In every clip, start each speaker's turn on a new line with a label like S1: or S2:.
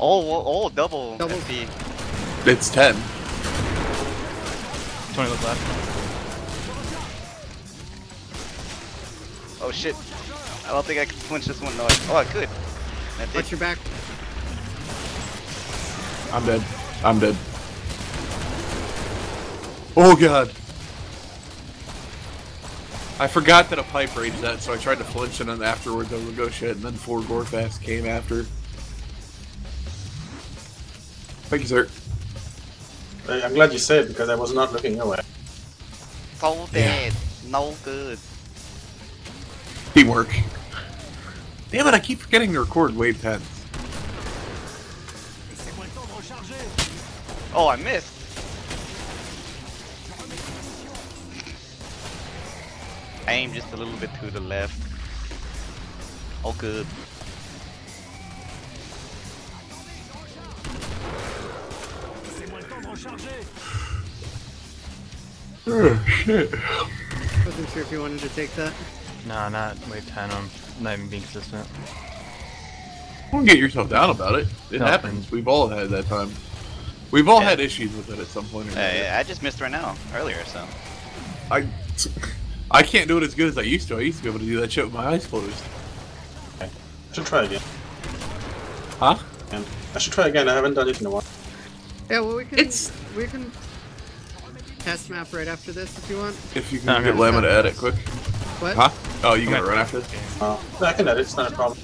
S1: Oh, oh, oh, double,
S2: Double.
S1: FP.
S3: It's 10.
S4: 20 look left.
S1: Oh shit. I don't think I can flinch this one. No. I- Oh, I could. That did.
S2: Watch your back.
S3: I'm dead. I'm dead. Oh god. I forgot that a pipe raged that, so I tried to flinch and then afterwards I would go shit, and then four Gorefast came after. Thank you, sir.
S5: I'm glad you said because I was not looking your way.
S1: So dead. No good.
S3: Teamwork. Damn it, I keep forgetting to record wave 10.
S1: Oh, I missed. Aim just a little bit to the left. Oh, good.
S3: Oh, shit.
S2: Wasn't sure if you wanted to take that.
S4: Nah, not wave 10. I'm not even being consistent.
S3: Don't get yourself down about it. It
S4: No.
S3: happens. We've all had that time. We've all
S1: Yeah.
S3: had issues with it at some point or another.
S1: Hey, I just missed right now, earlier, so.
S3: I, I can't do it as good as I used to. I used to be able to do that shit with my eyes closed. Okay.
S5: I should try again.
S3: Huh?
S5: I should try again. I haven't done it in a while.
S2: Yeah, well we can
S3: It's-
S2: we can test map right after this if you want.
S3: If you can
S4: Okay.
S3: get Llama to edit quick.
S2: What?
S3: Huh? Oh, you got
S4: Okay.
S3: it right after this?
S5: Uh, I can edit. It's not a problem.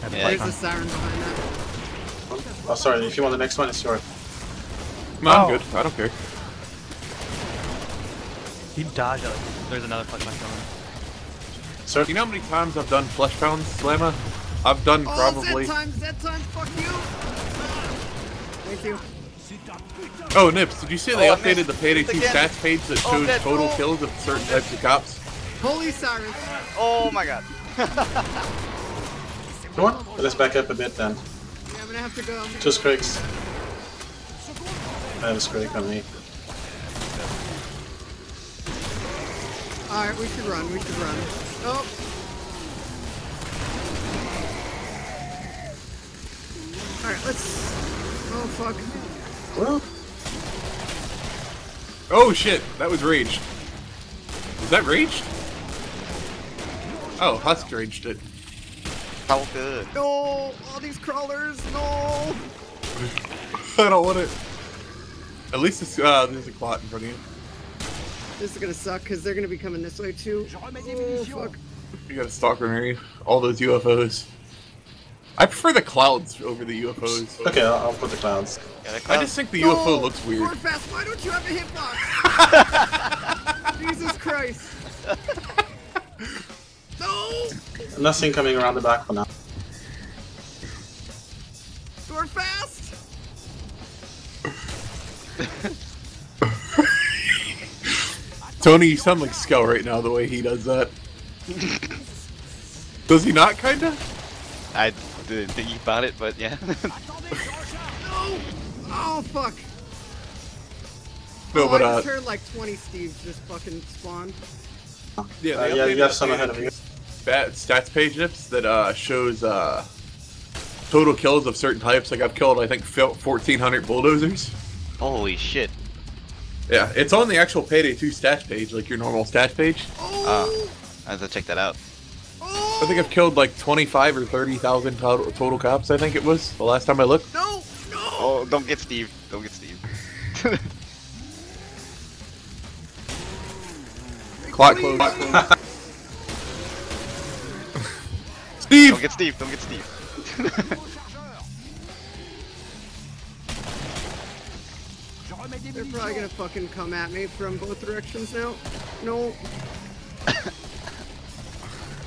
S4: I have
S1: Yeah,
S2: There's a siren behind that.
S5: Oh, sorry. If you want the next one, it's yours.
S3: No, I'm
S4: Oh.
S3: good. I don't care.
S4: He dodged it. There's another fucking one coming.
S5: Sir,
S3: You know how many times I've done flesh pounds, Llama? I've done
S2: Oh,
S3: probably.
S2: Z times, Z times, fuck you! Thank you.
S3: Oh, Nips, did you see they
S1: Oh,
S3: updated the Payday 2 stats page that
S1: Oh,
S3: shows
S1: that-
S3: total
S1: oh.
S3: kills of certain types of cops?
S2: Holy sirens!
S1: Oh my god.
S5: come on. Let's back up a bit then.
S2: Yeah, I'm gonna have to go.
S5: Two scrakes. I have a scrake on me.
S2: Alright, we should run, we should run. Oh! Alright, let's... Oh, fuck.
S5: Well,
S3: Oh shit, that was raged. Was that raged? Oh, Husk raged it.
S1: So good.
S2: No! All these crawlers, no!
S3: I don't want it. At least it's, uh, there's a clot in front of you.
S2: This is gonna suck, because they're gonna be coming this way, too. Oh, fuck.
S3: You got a stalker near you. All those UFOs. I prefer the clouds over the UFOs.
S5: okay, I'll, I'll put the clouds.
S1: Got a
S3: I just think the
S2: No!
S3: UFO looks weird.
S2: Fast, why don't you have a hitbox? Jesus Christ. No!
S5: Nothing coming around the back for now.
S3: Tony, you sound like Skell right now the way he does that. does he not, kinda?
S1: I didn't think you found it, but yeah.
S2: No! Oh, fuck.
S3: No,
S2: oh,
S3: but
S2: I
S3: uh,
S2: just heard like 20 Steves just fucking spawn.
S3: yeah,
S5: Uh, yeah, you have some ahead of
S3: page-
S5: you.
S3: Bat stats page nips that uh, shows uh, total kills of certain types. Like I've killed, I think, 1,400 bulldozers.
S1: Holy shit.
S3: Yeah, it's on the actual Payday 2 stats page, like your normal stats page.
S2: Oh!
S1: I have to check that out.
S3: I think I've killed like 25 or 30,000 total, total cops. I think it was the last time I looked.
S2: No! No!
S1: Oh, don't get Steve. Don't get Steve.
S3: Clock
S2: Please.
S3: close. Steve.
S1: Don't get Steve. Don't get Steve.
S2: They're probably gonna fucking come at me from both directions now. No.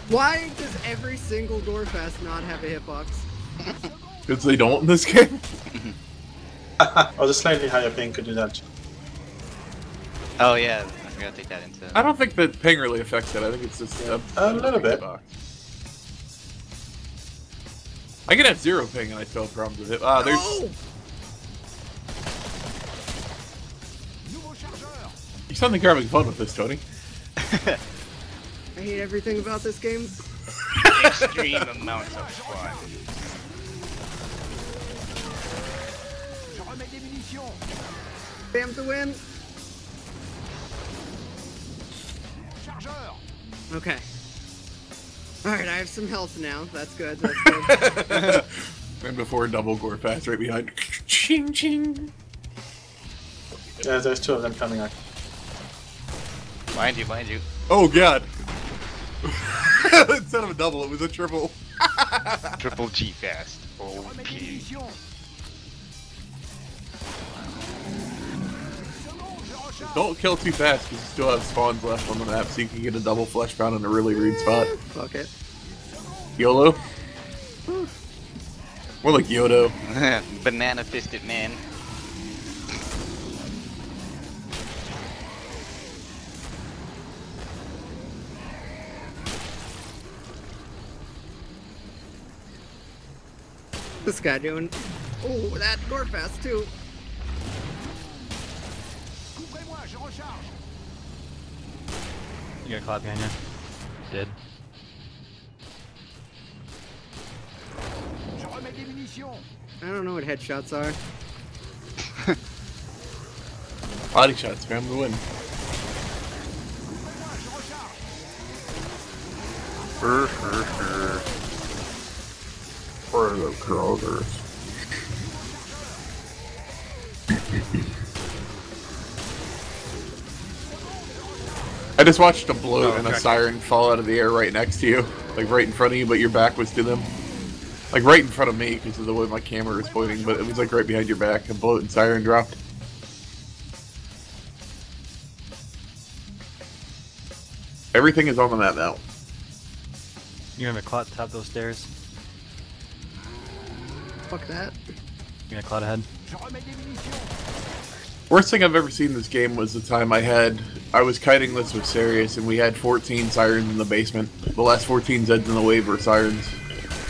S2: Why does every single Gorefast not have a hitbox?
S3: Because they don't in this game.
S5: Oh, the slightly higher ping could do that.
S1: oh yeah, I forgot to take that into.
S3: I don't think that ping really affects it. I think it's just a,
S5: A little bit.
S3: I can have zero ping and I still have problems with it. Ah, there's.
S2: No!
S3: You sound like you're having fun with this, Tony.
S2: I hate everything about this game.
S1: Extreme amounts of fun.
S2: Bam to win. Okay. Alright, I have some health now. That's good. That's good.
S3: And before double gore fast right behind. Ching ching.
S5: Yeah, there's two of them coming out.
S1: Mind you, mind you.
S3: Oh god. Instead of a double, it was a triple.
S1: Triple G fast. OP.
S3: Don't kill too fast because you still have spawns left on the map, so you can get a double flesh pound in a really rude spot.
S2: Fuck it.
S3: YOLO? More like Yodo.
S1: Banana fisted man.
S2: This guy doing. Oh, that gore fast too.
S4: You got caught behind you. Did.
S2: I don't know what headshots are.
S3: Body shots, spam the win. For the crawlers. I just watched a bloat
S1: Oh,
S3: and a siren fall out of the air right next to you, like right in front of you, but your back was to them. Like right in front of me because of the way my camera was pointing, but it was like right behind your back. A bloat and siren dropped. Everything is on the map now.
S4: You're gonna clout top those stairs.
S2: Fuck that.
S4: You're gonna clout ahead.
S3: Worst thing I've ever seen in this game was the time I had I was kiting this with Sirius and we had 14 sirens in the basement. The last 14 Zeds in the wave were sirens.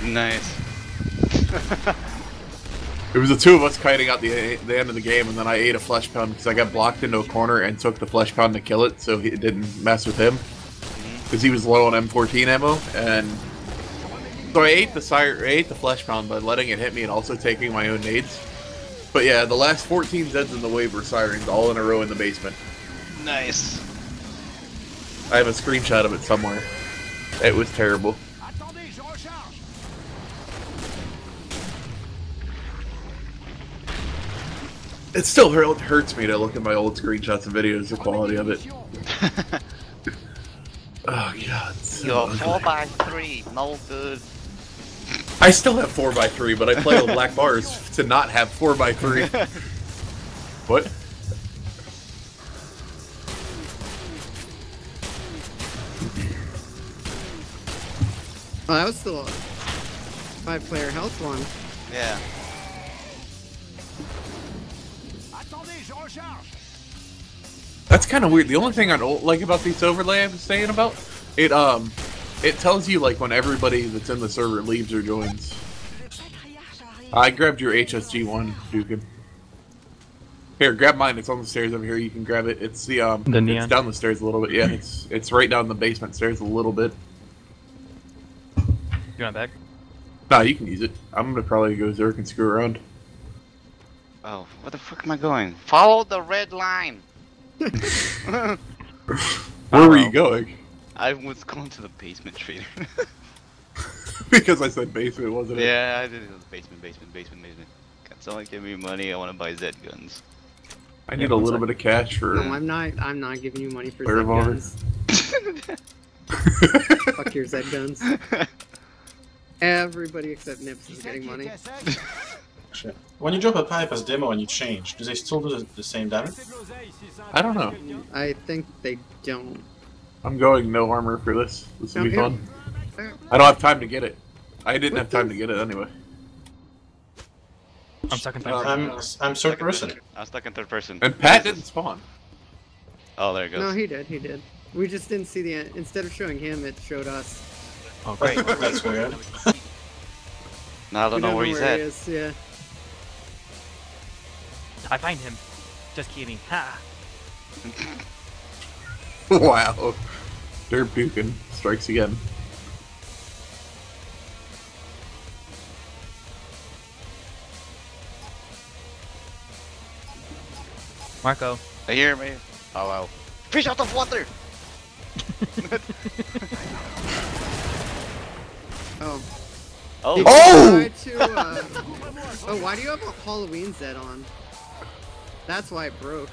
S1: Nice.
S3: It was the two of us kiting out the the end of the game, and then I ate a flesh pound because I got blocked into a corner and took the flesh pound to kill it, so it didn't mess with him mm-hmm. because he was low on M14 ammo. And so I ate the sire, I ate the flesh pound by letting it hit me and also taking my own nades. But yeah, the last 14 Zeds in the wave were sirens, all in a row in the basement.
S1: Nice.
S3: I have a screenshot of it somewhere. It was terrible. It still hurts me to look at my old screenshots and videos, the quality of it. Oh god. so
S1: You're four by three. No good.
S3: I still have 4x3, but I play with black bars to not have 4x3. what?
S2: Oh, that was still a five player health one.
S1: Yeah.
S3: That's kind of weird. The only thing I don't like about this overlay I was saying about it, um, it tells you like when everybody that's in the server leaves or joins. I grabbed your HSG one, Dukin. Here, grab mine. It's on the stairs over here. You can grab it. It's the um,
S4: The
S3: it's down the stairs a little bit. Yeah, it's it's right down the basement stairs a little bit.
S4: You want back?
S3: Nah, you can use it. I'm gonna probably go Zerk and screw around.
S1: Oh, where the fuck am I going? Follow the red line.
S3: Where were you going?
S1: I was going to the basement trader.
S3: because I said basement, wasn't it?
S1: yeah, I did it. was basement, basement, basement, basement. Can someone give me money? I want to buy Z guns.
S3: I
S4: Yeah,
S3: need a little
S4: sec.
S3: bit of cash for.
S2: No, I'm not. I'm not giving you money for
S3: Flare
S2: Z guns. Fuck your Z guns. Everybody except Nips is getting money.
S5: Shit. When you drop a pipe as demo and you change, do they still do the, the same damage?
S3: I don't know.
S2: I think they don't.
S3: I'm going no armor for this. This will be fun. I don't have time to get it. I didn't have time to get it anyway.
S4: I'm stuck in
S3: Uh,
S4: third.
S5: I'm I'm third person.
S1: I'm stuck in third person.
S3: And Pat didn't spawn.
S1: Oh, there it goes.
S2: No, he did. He did. We just didn't see the end. Instead of showing him, it showed us.
S4: Oh great.
S5: That's weird.
S1: now I don't
S2: we
S1: know where he's at.
S2: he is. Yeah.
S4: I find him. Just kidding. Ha.
S3: wow. Derp Dukin strikes again.
S4: Marco.
S1: I hear me. Oh wow. Fish out of water!
S2: Oh.
S1: Oh,
S3: Oh!
S2: to, uh... oh, why do you have a Halloween Z on? That's why it broke.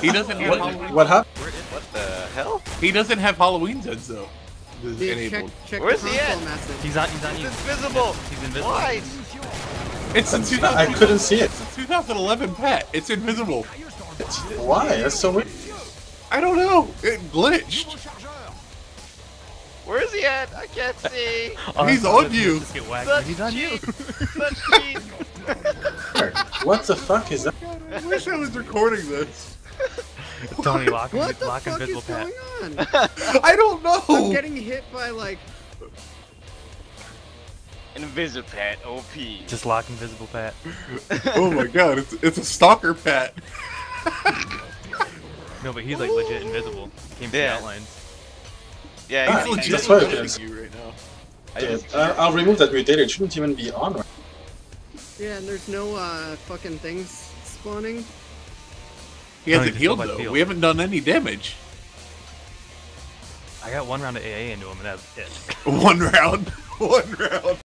S3: He doesn't have
S5: What,
S3: Halloween.
S5: what happened?
S1: what the hell?
S3: He doesn't have Halloween Zeds though.
S2: Dude,
S3: enabled.
S2: check
S1: Where's he at?
S2: message.
S4: He's on. He's on you.
S1: It's invisible!
S4: He's invisible.
S1: Why?
S3: It's a
S5: I
S3: 2000
S5: couldn't see it.
S3: It's a 2011 pet. It's invisible.
S5: Why? That's so weird.
S3: I don't know. It glitched.
S1: Where is he at? I can't see.
S4: Oh,
S3: He's
S4: that's-
S3: on you.
S4: Just get whacked.
S1: Such
S4: He's on you.
S1: cheat. Such cheat.
S5: What the fuck is that?
S3: I wish I was recording this.
S4: Tony lock,
S2: What the
S4: lock
S2: fuck is
S4: invisible pat.
S2: going on?
S3: I don't know.
S2: I'm getting hit by like
S1: Invisible pet OP.
S4: Just lock invisible pat.
S3: oh my god, it's, it's a stalker Pat.
S4: No, but he's like legit invisible. Came from
S1: Yeah.
S4: the outlines.
S1: Yeah,
S5: Ah,
S1: he's
S3: He's
S1: legit.
S5: that's why I
S3: legit
S5: can-
S3: you right now.
S1: I
S5: Dude,
S1: just-
S5: uh, I'll remove that mutator. It shouldn't even be on. Right?
S2: yeah, and there's no uh fucking things spawning.
S3: He hasn't healed
S4: fell by the
S3: though.
S4: field.
S3: We haven't done any damage.
S4: I got one round of AA into him, and that's it.
S3: One round. One round.